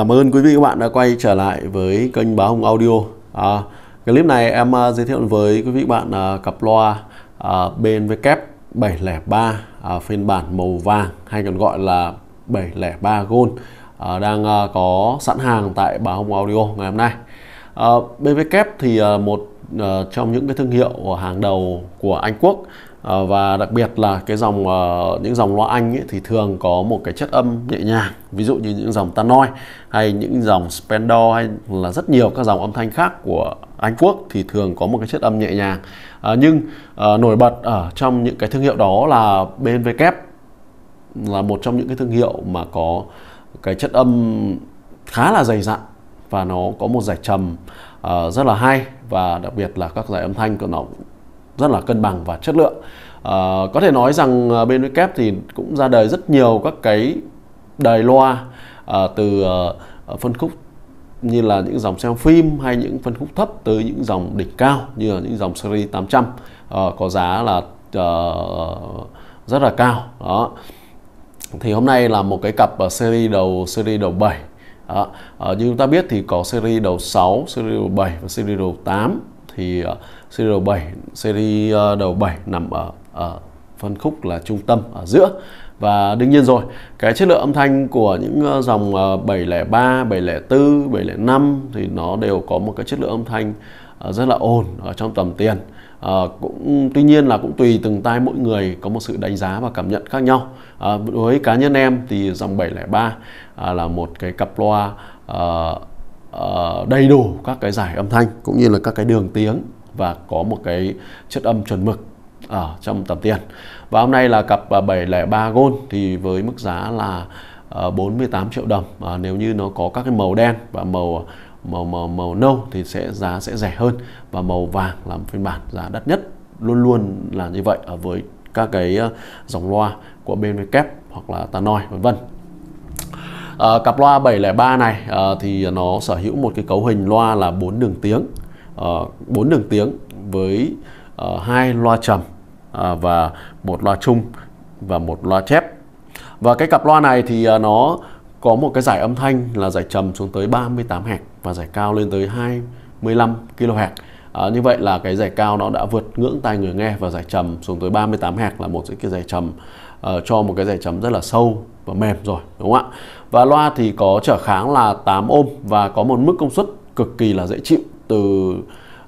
Cảm ơn quý vị các bạn đã quay trở lại với kênh Báo Hồng Audio. À, clip này em uh, giới thiệu với quý vị bạn uh, cặp loa uh, BNV 703 uh, phiên bản màu vàng hay còn gọi là 703 Gold uh, đang uh, có sẵn hàng tại Báo Hồng Audio ngày hôm nay. Uh, BNV thì uh, một uh, trong những cái thương hiệu hàng đầu của Anh Quốc Ờ, và đặc biệt là cái dòng uh, những dòng loa Anh ấy, thì thường có một cái chất âm nhẹ nhàng ví dụ như những dòng Tannoy hay những dòng Spandau hay là rất nhiều các dòng âm thanh khác của Anh Quốc thì thường có một cái chất âm nhẹ nhàng. À, nhưng à, nổi bật ở trong những cái thương hiệu đó là BMW Kép là một trong những cái thương hiệu mà có cái chất âm khá là dày dặn và nó có một giải trầm uh, rất là hay. Và đặc biệt là các giải âm thanh của nó rất là cân bằng và chất lượng. À, có thể nói rằng ờ, bên kép thì cũng ra đời rất nhiều các cái đài loa à, từ à, phân khúc như là những dòng xem phim hay những phân khúc thấp tới những dòng đỉnh cao như là những dòng series 800 à, có giá là uh, rất là cao. Đó. Thì hôm nay là một cái cặp series đầu series đầu 7 đó. À, như chúng ta biết thì có series đầu 6, series đầu 7 và series đầu 8 thì uh, series đầu 7 series ờ, đầu 7 nằm ở, ở phân khúc là trung tâm ở giữa. Và đương nhiên rồi cái chất lượng âm thanh của những ờ, dòng 703, 704, 705 thì nó đều có một cái chất lượng âm thanh ờ, rất là ổn ở trong tầm tiền. À, cũng tuy nhiên là cũng tùy từng tai mỗi người có một sự đánh giá và cảm nhận khác nhau. À, với cá nhân em thì dòng 703 à, là một cái cặp loa à, à, đầy đủ các cái giải âm thanh cũng như là các cái đường tiếng và có một cái chất âm chuẩn mực ở trong tầm tiền. Và hôm nay là cặp à, 703 Gold thì với mức giá là à, 48 triệu đồng. À, nếu như nó có các cái màu đen và màu màu màu màu nâu thì sẽ giá sẽ rẻ hơn. Và màu vàng là phiên bản giá đắt nhất luôn luôn là như vậy ở với các cái à, dòng loa của BMW kép hoặc là Tannoy vân vân. À, cặp loa 703 này à, thì nó sở hữu một cái cấu hình loa là 4 đường tiếng, Ờ, bốn đường tiếng với hai hai loa trầm uh, và một loa trung và một loa chép. Và cái cặp loa này thì uh, nó có một cái giải âm thanh là giải trầm xuống tới 38 Hz và giải cao lên tới 25 kHz. À, như vậy là cái giải cao nó đã vượt ngưỡng tai người nghe và giải trầm xuống tới 38 Hz là một cái giải trầm uh, cho một cái giải trầm rất là sâu và mềm rồi đúng không ạ và loa thì có trở kháng là 8 ôm và có một mức công suất cực kỳ là dễ chịu từ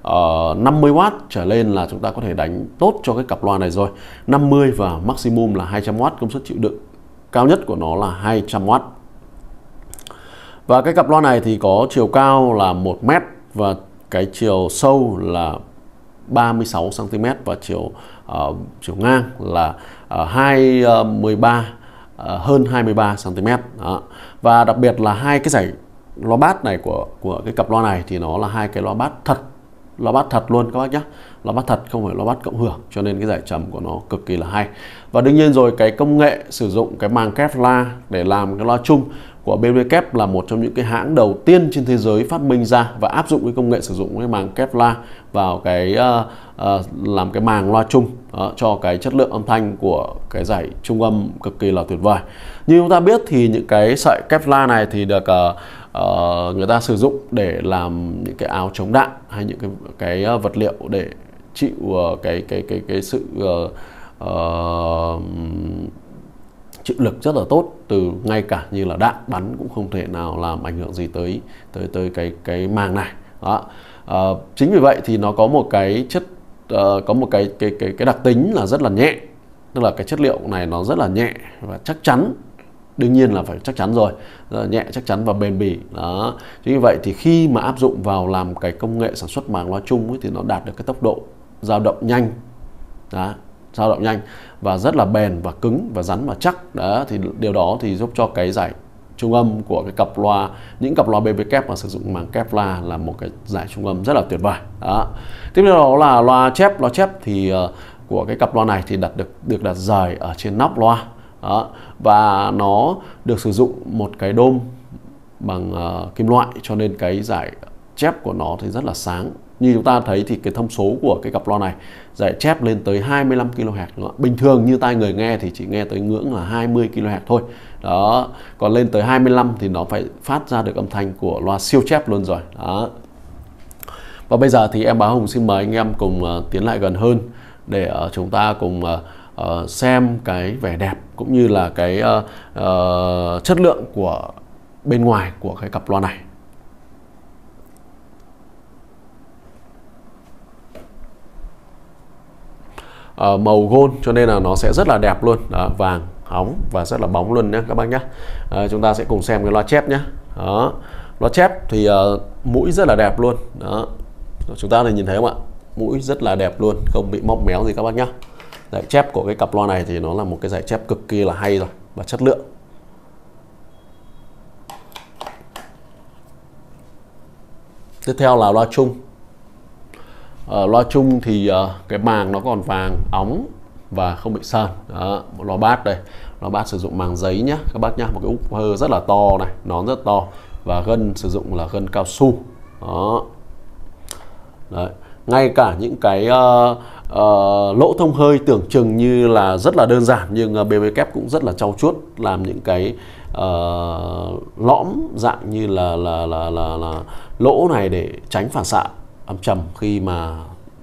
ờ, uh, 50W trở lên là chúng ta có thể đánh tốt cho cái cặp loa này rồi. 50 và maximum là 200W công suất chịu đựng cao nhất của nó là 200W và cái cặp loa này thì có chiều cao là 1 mét và cái chiều sâu là 36 cm và chiều uh, chiều ngang là uh, 213 uh, hơn 23 cm đó. và đặc biệt là hai cái giải loa bát này của của cái cặp loa này thì nó là hai cái loa bát thật. Loa bát thật luôn, các bác nhé loa bát thật không phải loa bát cộng hưởng, cho nên cái giải trầm của nó cực kỳ là hay. Và đương nhiên rồi, cái công nghệ sử dụng cái màng Kevlar để làm cái loa chung của BMW Kep là một trong những cái hãng đầu tiên trên thế giới phát minh ra và áp dụng cái công nghệ sử dụng cái màng Kevlar vào cái uh, uh, làm cái màng loa chung uh, cho cái chất lượng âm thanh của cái giải trung âm cực kỳ là tuyệt vời. Như chúng ta biết thì những cái sợi Kevlar này thì được uh, uh, người ta sử dụng để làm những cái áo chống đạn hay những cái cái vật liệu để chịu uh, cái cái cái cái sự uh, uh, chịu lực rất là tốt từ ngay cả như là đạn bắn cũng không thể nào làm ảnh hưởng gì tới tới tới cái cái màng này. Đó. À, chính vì vậy thì nó có một cái chất uh, có một cái cái cái cái đặc tính là rất là nhẹ. Tức là cái chất liệu này nó rất là nhẹ và chắc chắn. Đương nhiên là phải chắc chắn rồi. Rất là nhẹ chắc chắn và bền bỉ. Đó. Chính vì vậy thì khi mà áp dụng vào làm cái công nghệ sản xuất màng loa chung ấy, thì nó đạt được cái tốc độ dao động nhanh. Đó dao động nhanh và rất là bền và cứng và rắn và chắc. Đó thì điều đó thì giúp cho cái giải trung âm của cái cặp loa những cặp loa BB kép mà sử dụng màng Kevlar là một cái giải trung âm rất là tuyệt vời. Đó. Tiếp theo đó là loa chép loa chép thì uh, của cái cặp loa này thì đặt được được đặt rời ở trên nóc loa. Đó. Và nó được sử dụng một cái đôm bằng uh, kim loại cho nên cái giải chép của nó thì rất là sáng như chúng ta thấy thì cái thông số của cái cặp loa này giải chép lên tới 25 kHz đúng không? bình thường như tai người nghe thì chỉ nghe tới ngưỡng là 20 kHz thôi. Đó còn lên tới 25 thì nó phải phát ra được âm thanh của loa siêu chép luôn rồi. Đó. Và bây giờ thì em Bá Hùng xin mời anh em cùng uh, tiến lại gần hơn để uh, chúng ta cùng uh, uh, xem cái vẻ đẹp cũng như là cái uh, uh, chất lượng của bên ngoài của cái cặp loa này. Uh, màu gold cho nên là nó sẽ rất là đẹp luôn. Đó, vàng hóng và rất là bóng luôn nhé các bác nhé uh, ờ, chúng ta sẽ cùng xem cái loa chép nhé đó loa chép thì uh, mũi rất là đẹp luôn. Đó chúng ta này nhìn thấy không ạ? Mũi rất là đẹp luôn không bị móc méo gì các bác nhé giải chép của cái cặp loa này thì nó là một cái giải chép cực kỳ là hay rồi và chất lượng. Tiếp theo là loa chung ở loa chung thì ờ, cái màng nó còn vàng óng và không bị sơn. Đó một loa bát đây. Loa bát sử dụng màng giấy nhá các bác nhá. Một cái úp hơ rất là to này nón rất to và gân sử dụng là gân cao su. Đó. Đấy. ngay cả những cái uh, uh, lỗ thông hơi tưởng chừng như là rất là đơn giản nhưng uh, BB kép cũng rất là trau chuốt làm những cái uh, lõm dạng như là là, là là là lỗ này để tránh phản xạ âm trầm khi mà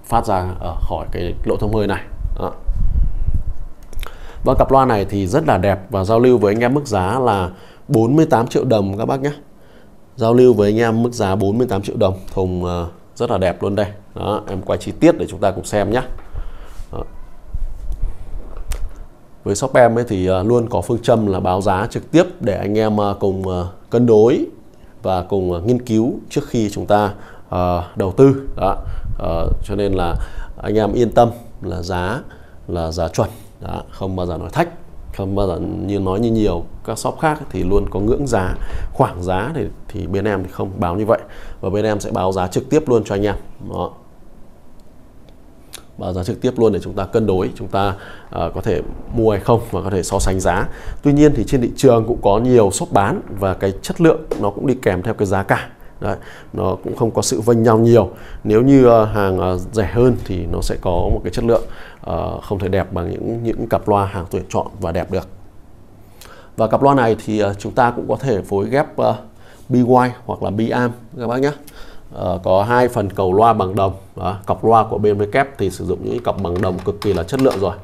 phát ra ở khỏi cái lỗ thông hơi này Đó. và cặp loa này thì rất là đẹp và giao lưu với anh em mức giá là 48 triệu đồng các bác nhé giao lưu với anh em mức giá 48 triệu đồng, thùng ờ, rất là đẹp luôn đây đó, em quay chi tiết để chúng ta cùng xem nhé đó. với shop em ấy thì ờ, luôn có phương châm là báo giá trực tiếp để anh em ờ, cùng cân đối và cùng nghiên cứu trước khi chúng ta uh, đầu tư. Đó. Uh, cho nên là anh em yên tâm là giá là giá chuẩn. Đó, không bao giờ nói thách không bao giờ như nói như nhiều các shop khác thì luôn có ngưỡng giá khoảng giá thì thì bên em thì không báo như vậy. Và bên em sẽ báo giá trực tiếp luôn cho anh em. Đó. Báo giá trực tiếp luôn để chúng ta cân đối chúng ta uh, có thể mua hay không và có thể so sánh giá. Tuy nhiên thì trên thị trường cũng có nhiều shop bán và cái chất lượng nó cũng đi kèm theo cái giá cả. Đấy, nó cũng không có sự vênh nhau nhiều. Nếu như uh, hàng uh, rẻ hơn thì nó sẽ có một cái chất lượng uh, không thể đẹp bằng những những cặp loa hàng tuyển chọn và đẹp được. Và cặp loa này thì uh, chúng ta cũng có thể phối ghép uh, BY hoặc là BAM các bác nhé. Uh, có hai phần cầu loa bằng đồng. Đó, cặp loa của bên kép thì sử dụng những cặp bằng đồng cực kỳ là chất lượng rồi.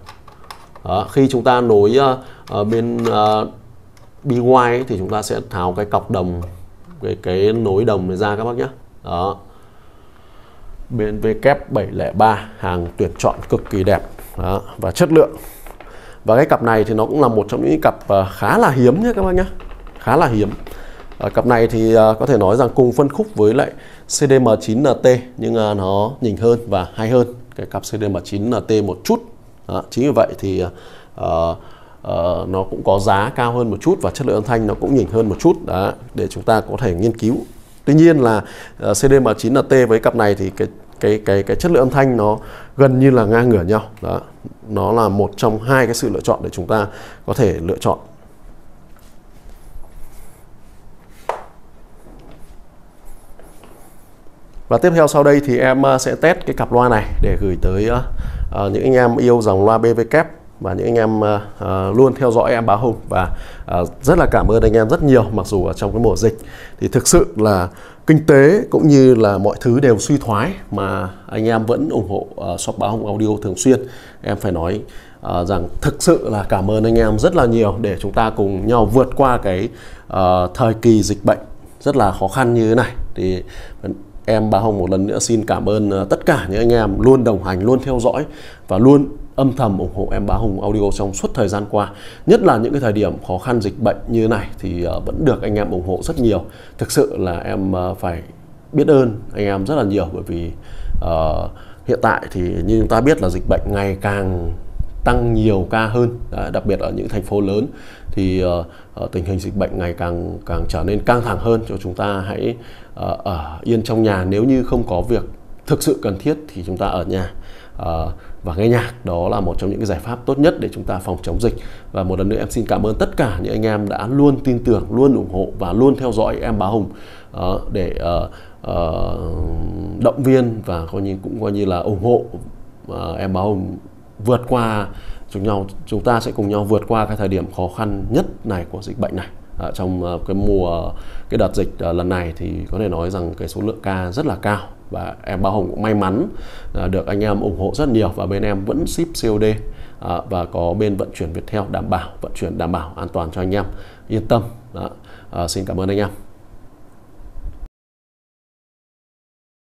Đó, khi chúng ta nối uh, uh, bên uh, BY ấy, thì chúng ta sẽ tháo cái cọc đồng cái cái nối đồng này ra các bác nhé đó. Bên kép 703 hàng tuyển chọn cực kỳ đẹp. Đó, và chất lượng. Và cái cặp này thì nó cũng là một trong những cặp ờ, khá là hiếm nhé các bác nhé khá là hiếm. À, cặp này thì à, có thể nói rằng cùng phân khúc với lại CDM9NT nhưng à, nó nhỉnh hơn và hay hơn. Cái cặp CDM9NT một chút. Đó, chính vì vậy thì à, uh, nó cũng có giá cao hơn một chút và chất lượng âm thanh nó cũng nhỉnh hơn một chút. Đó, để chúng ta có thể nghiên cứu. Tuy nhiên là ờ, uh, CDM9NT với cặp này thì cái cái cái cái chất lượng âm thanh nó gần như là ngang ngửa nhau. Đó nó là một trong hai cái sự lựa chọn để chúng ta có thể lựa chọn. Và tiếp theo sau đây thì em ờ, sẽ test cái cặp loa này để gửi tới uh, những anh em yêu dòng loa BV kép và những anh em uh, luôn theo dõi em báo hùng và uh, rất là cảm ơn anh em rất nhiều mặc dù ở trong cái mùa dịch. Thì thực sự là kinh tế cũng như là mọi thứ đều suy thoái mà anh em vẫn ủng hộ uh, shop báo hùng audio thường xuyên. Em phải nói uh, rằng thực sự là cảm ơn anh em rất là nhiều để chúng ta cùng nhau vượt qua cái uh, thời kỳ dịch bệnh rất là khó khăn như thế này. Thì em Bá Hồng một lần nữa xin cảm ơn tất cả những anh em luôn đồng hành, luôn theo dõi và luôn âm thầm ủng hộ em Bá Hùng Audio trong suốt thời gian qua. Nhất là những cái thời điểm khó khăn dịch bệnh như thế này thì ờ, vẫn được anh em ủng hộ rất nhiều. Thực sự là em ờ, phải biết ơn anh em rất là nhiều bởi vì uh, hiện tại thì như chúng ta biết là dịch bệnh ngày càng tăng nhiều ca hơn, à, đặc biệt ở những thành phố lớn thì uh, tình hình dịch bệnh ngày càng càng trở nên căng thẳng hơn cho chúng ta hãy uh, ở yên trong nhà nếu như không có việc thực sự cần thiết thì chúng ta ở nhà uh, và nghe nhạc đó là một trong những cái giải pháp tốt nhất để chúng ta phòng chống dịch. Và một lần nữa em xin cảm ơn tất cả những anh em đã luôn tin tưởng luôn ủng hộ và luôn theo dõi em Bá hùng uh, để uh, động viên và coi như cũng coi như là ủng hộ em Bá Hùng vượt qua chúng nhau chúng ta sẽ cùng nhau vượt qua cái thời điểm khó khăn nhất này của dịch bệnh này. À, trong cái mùa cái đợt dịch lần này thì có thể nói rằng cái số lượng ca rất là cao và em Bao Hồng cũng may mắn à, được anh em ủng hộ rất nhiều và bên em vẫn ship COD à, và có bên vận chuyển Viettel đảm bảo vận chuyển đảm bảo an toàn cho anh em yên tâm đó. À, xin cảm ơn anh em